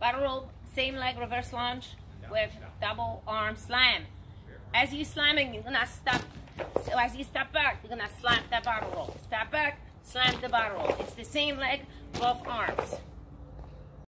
Battle rope, same leg reverse lunge with double arm slam. As you slamming, you're gonna step. So as you step back, you're gonna slam that battle rope. Step back, slam the battle rope. It's the same leg, both arms.